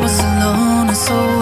was alone and so